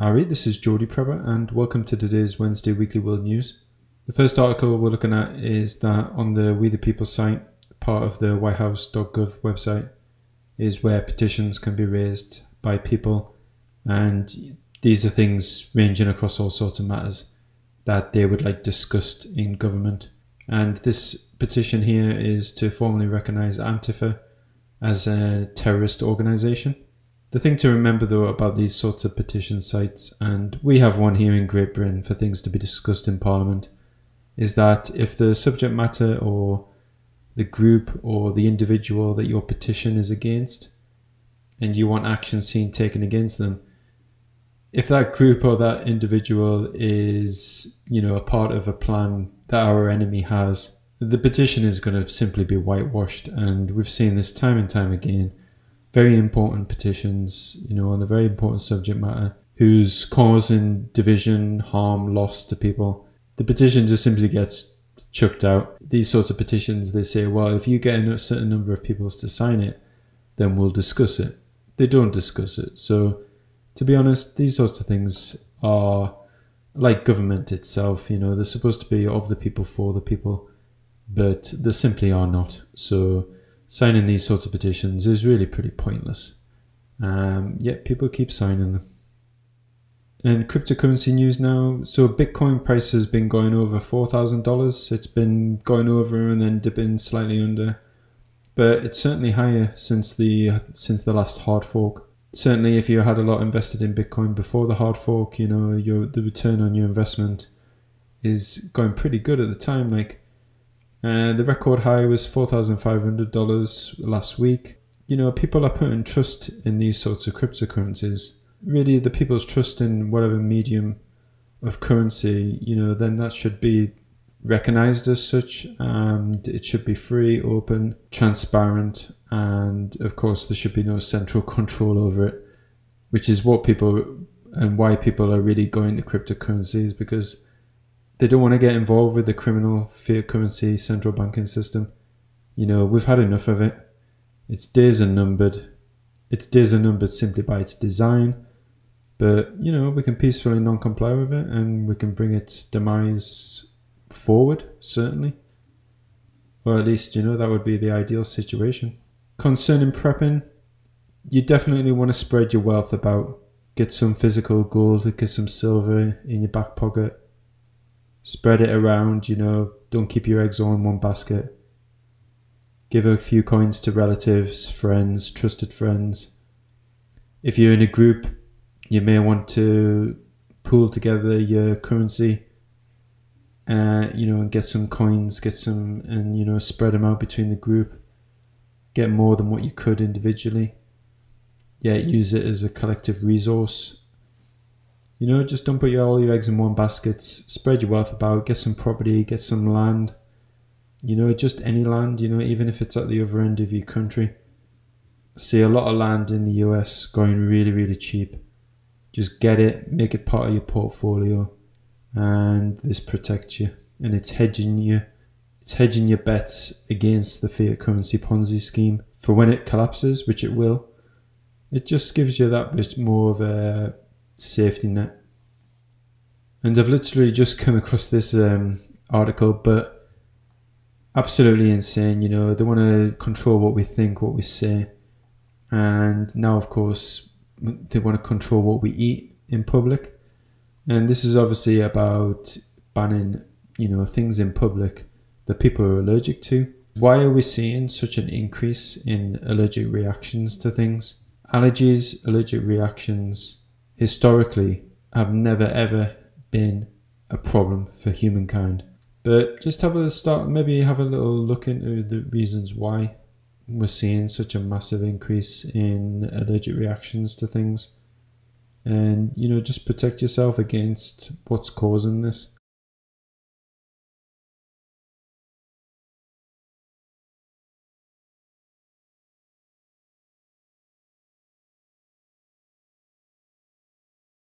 Ari, this is Geordie Prepper, and welcome to today's Wednesday Weekly World News. The first article we're looking at is that on the We the People site, part of the whitehouse.gov website, is where petitions can be raised by people, and these are things ranging across all sorts of matters that they would like discussed in government. And this petition here is to formally recognise Antifa as a terrorist organisation. The thing to remember though about these sorts of petition sites, and we have one here in Great Britain for things to be discussed in Parliament, is that if the subject matter or the group or the individual that your petition is against, and you want action seen taken against them, if that group or that individual is, you know, a part of a plan that our enemy has, the petition is going to simply be whitewashed. And we've seen this time and time again very important petitions, you know, on a very important subject matter, who's causing division, harm, loss to people. The petition just simply gets chucked out. These sorts of petitions, they say, well, if you get a certain number of people to sign it, then we'll discuss it. They don't discuss it. So, to be honest, these sorts of things are like government itself, you know, they're supposed to be of the people for the people, but they simply are not. So, signing these sorts of petitions is really pretty pointless. Um, yet people keep signing them. And cryptocurrency news now. So Bitcoin price has been going over four thousand dollars. It's been going over and then dipping slightly under, but it's certainly higher since the since the last hard fork. Certainly, if you had a lot invested in Bitcoin before the hard fork, you know your the return on your investment is going pretty good at the time. Like uh, the record high was $4,500 last week. You know, people are putting trust in these sorts of cryptocurrencies. Really, the people's trust in whatever medium of currency, you know, then that should be recognized as such and it should be free, open, transparent, and of course, there should be no central control over it, which is what people and why people are really going to cryptocurrencies because they don't want to get involved with the criminal fiat currency central banking system. You know, we've had enough of it. Its days are numbered. Its days are numbered simply by its design. But, you know, we can peacefully non comply with it and we can bring its demise forward, certainly. Or at least, you know, that would be the ideal situation. Concerning prepping, you definitely want to spread your wealth about. Get some physical gold, get some silver in your back pocket spread it around, you know, don't keep your eggs all in one basket. Give a few coins to relatives, friends, trusted friends. If you're in a group, you may want to pool together your currency, uh, you know, and get some coins, get some, and, you know, spread them out between the group. Get more than what you could individually. Yeah, use it as a collective resource you know, just don't put your, all your eggs in one basket. Spread your wealth about. Get some property. Get some land. You know, just any land. You know, even if it's at the other end of your country. I see a lot of land in the US going really, really cheap. Just get it. Make it part of your portfolio, and this protects you. And it's hedging you. It's hedging your bets against the fiat currency Ponzi scheme for when it collapses, which it will. It just gives you that bit more of a safety net. And I've literally just come across this um, article, but absolutely insane. You know, they want to control what we think, what we say, and now, of course, they want to control what we eat in public. And this is obviously about banning, you know, things in public that people are allergic to. Why are we seeing such an increase in allergic reactions to things? Allergies, allergic reactions, historically have never ever been a problem for humankind. But just have a start, maybe have a little look into the reasons why we're seeing such a massive increase in allergic reactions to things. And, you know, just protect yourself against what's causing this.